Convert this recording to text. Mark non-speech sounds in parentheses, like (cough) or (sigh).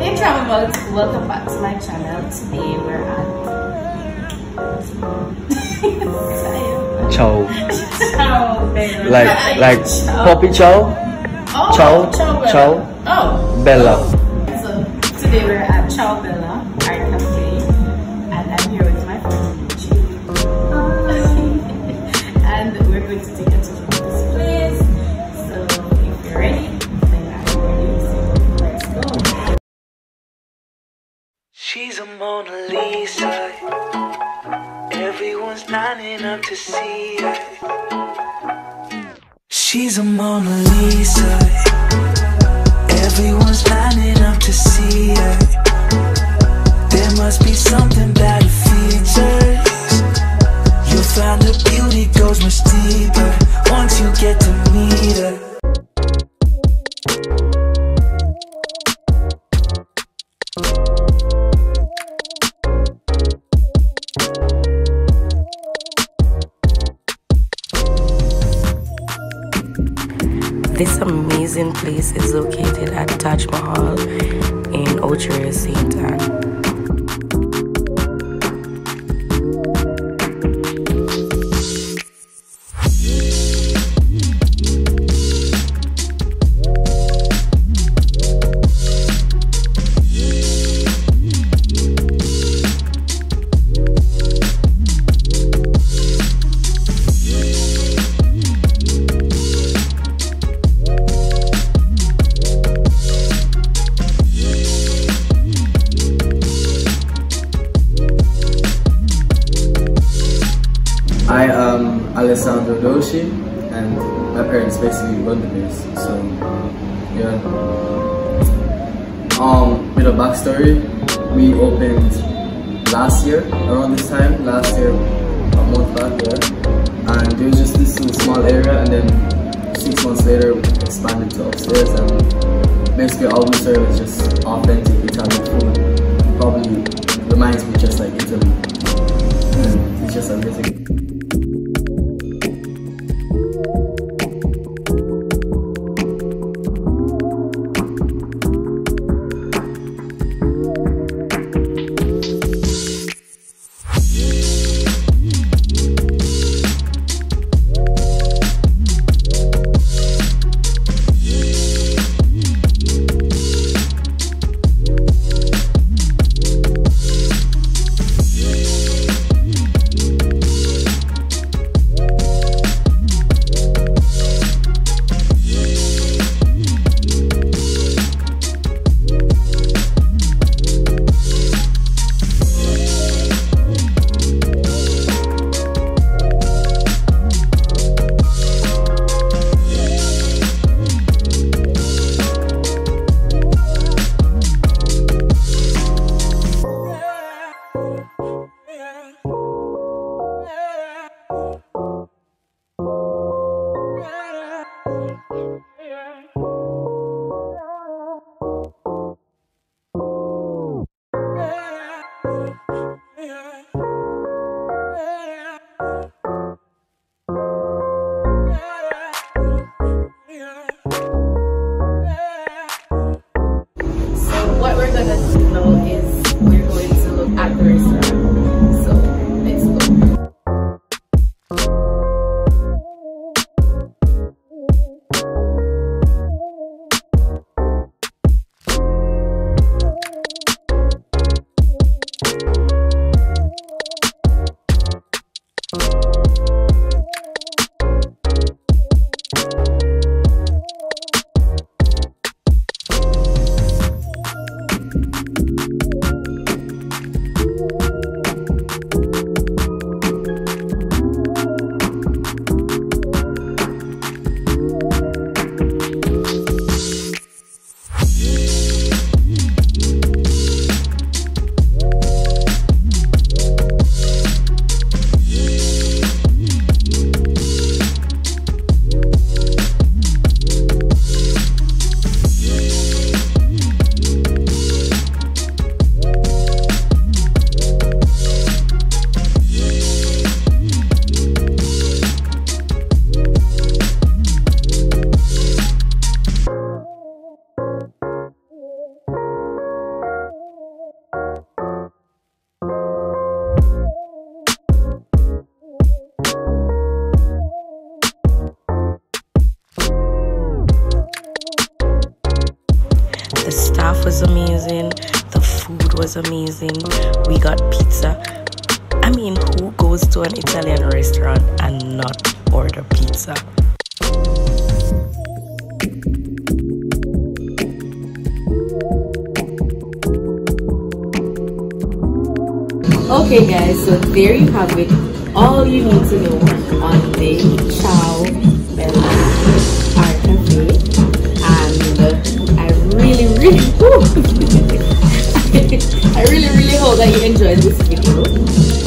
Hey Travel bugs! welcome back to my channel. Today we're at (laughs) Chow. Chow Like like Poppy Chow? Oh, Chow? Ciao Bella. Chow? Oh. Bella. Oh. So today we're at Ciao Bella Art Cafe and I'm here with my friend Chi. (laughs) and we're going to take a tour She's a Mona Lisa. Everyone's lining up to see her. There must be something This amazing place is located at Taj Mahal in Ochi, St. Ann. Alessandro Doshi and my parents basically run the place. So yeah. Um with a backstory, we opened last year around this time, last year, a month back, yeah. And there was just this little small area and then six months later we expanded to upstairs and basically all we serve is just authentic Italian food. Probably reminds me just like Italy. Staff was amazing, the food was amazing. We got pizza. I mean, who goes to an Italian restaurant and not order pizza? Okay guys, so there you have it. All you need to know on the Ciao Bella I really, really hope that you enjoyed this video.